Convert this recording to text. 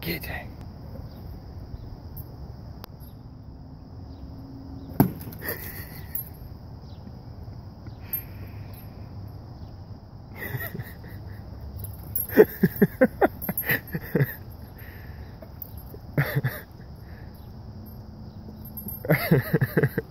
Kidding.